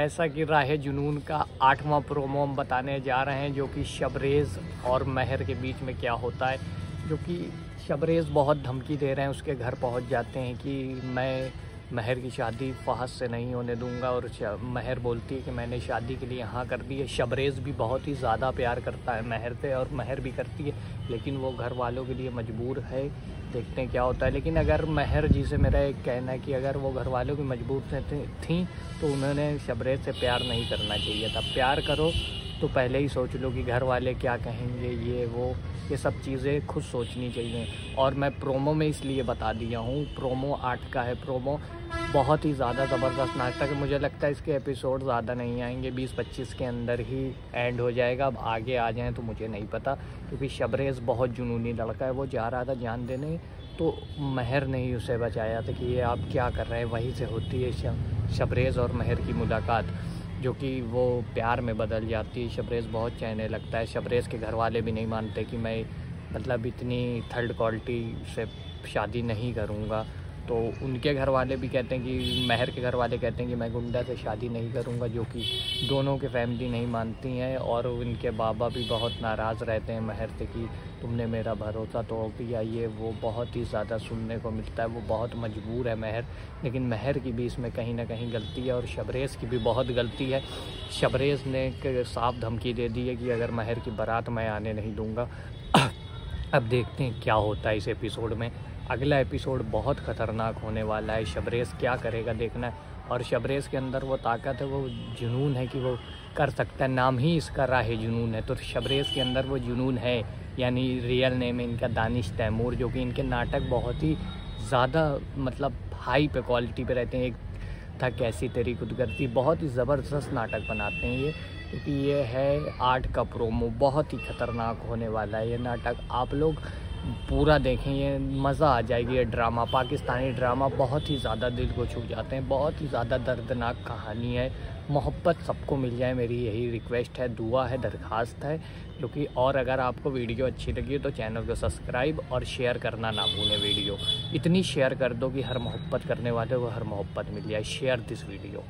ऐसा कि राह जुनून का आठवां प्रोमो हम बताने जा रहे हैं, जो कि शबरेज़ और महर के बीच में क्या होता है, जो कि शबरेज़ बहुत धमकी दे रहे हैं, उसके घर पहुँच जाते हैं कि मैं महर की शादी फहद से नहीं होने दूँगा और महर बोलती है कि मैंने शादी के लिए यहाँ कर दी है। शबरेज़ भी बहुत ही ज़्यादा प्यार करता है महर से और महर भी करती है, लेकिन वो घर वालों के लिए मजबूर है। देखते हैं क्या होता है। लेकिन अगर महर जी से मेरा एक कहना है कि अगर वो घर वालों की मजबूर से थी तो उन्होंने शबरेज़ से प्यार नहीं करना चाहिए था। प्यार करो तो पहले ही सोच लो कि घर वाले क्या कहेंगे, ये, वो। ये सब चीज़ें खुद सोचनी चाहिए। और मैं प्रोमो में इसलिए बता दिया हूँ, प्रोमो आर्ट का है प्रोमो। बहुत ही ज़्यादा ज़बरदस्त नाटक है। मुझे लगता है इसके एपिसोड ज़्यादा नहीं आएँगे 20-25 के अंदर ही एंड हो जाएगा। अब आगे आ जाएँ तो मुझे नहीं पता, क्योंकि शबरेज़ बहुत जुनूनी लड़का है, वो जा रहा था जान देने तो महर ने ही उसे बचाया था कि ये आप क्या कर रहे हैं, वहीं से होती है शबरेज़ और महर की मुलाकात। जो कि वो प्यार में बदल जाती है। शबरेज़ बहुत चहने लगता है। शबरेज़ के घर वाले भी नहीं मानते कि मैं मतलब इतनी थर्ड क्वालिटी से शादी नहीं करूँगा। तो उनके घर वाले भी कहते हैं कि, महर के घर वाले कहते हैं कि, मैं गुंडा से शादी नहीं करूँगा, जो कि दोनों के फैमिली नहीं मानती हैं और उनके बाबा भी बहुत नाराज़ रहते हैं महर से कि, तुमने मेरा भरोसा तो किया, ये वो बहुत ही ज़्यादा सुनने को मिलता है, वो बहुत मजबूर है महर। लेकिन महर की भी इसमें कहीं ना कहीं गलती है और शबरेज़ की भी बहुत गलती है। शबरेज़ ने साफ़ धमकी दे दी है कि, अगर महर की बारात मैं आने नहीं दूँगा, अब देखते हैं क्या होता है इस एपिसोड में। अगला एपिसोड बहुत ख़तरनाक होने वाला है। शबरेज़ क्या करेगा देखना है। और शबरेज़ के अंदर वो ताकत है, वो जुनून है कि वो कर सकता है। नाम ही इसका राह जुनून है। तो शबरेज़ के अंदर वो जुनून है, यानी रियल नेम इनका दानिश तैमूर, जो कि इनके नाटक बहुत ही ज़्यादा मतलब हाई पे क्वालिटी पे रहते हैं। एक था कैसी तेरी खुदगर्जी बहुत ही ज़बरदस्त नाटक बनाते हैं ये। क्योंकि ये है आर्ट का प्रोमो बहुत ही ख़तरनाक होने वाला है ये नाटक। आप लोग पूरा देखें, ये मज़ा आ जाएगी ये ड्रामा। पाकिस्तानी ड्रामा बहुत ही ज़्यादा दिल को छू जाते हैं, बहुत ही ज़्यादा दर्दनाक कहानी है। मोहब्बत सबको मिल जाए, मेरी यही रिक्वेस्ट है, दुआ है दरख्वास्त है, क्योंकि और अगर आपको वीडियो अच्छी लगी तो चैनल को सब्सक्राइब और शेयर करना ना भूलें वीडियो। इतनी शेयर कर दो कि हर मोहब्बत करने वाले को हर मोहब्बत मिल जाए। Share this video.